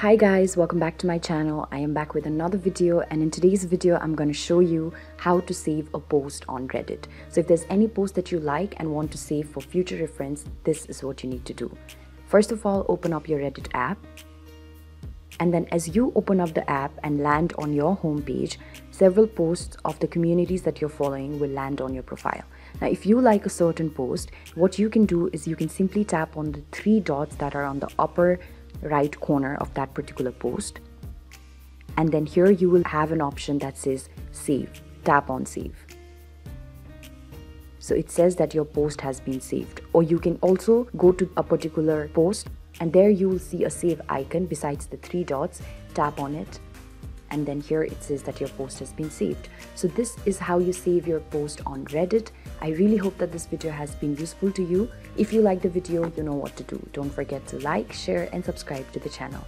Hi guys, welcome back to my channel. I am back with another video and in today's video I'm going to show you how to save a post on Reddit. So if there's any post that you like and want to save for future reference, this is what you need to do. First of all, open up your Reddit app. And then as you open up the app and land on your homepage, several posts of the communities that you're following will land on your profile. Now, if you like a certain post, what you can do is you can simply tap on the three dots that are on the upper right corner of that particular post. And then here you will have an option that says save. Tap on save. So it says that your post has been saved. Or you can also go to a particular post and there you will see a save icon besides the three dots. Tap on it and then here it says that your post has been saved. So this is how you save your post on Reddit. I really hope that this video has been useful to you. If you like the video, you know what to do. Don't forget to like, share and subscribe to the channel.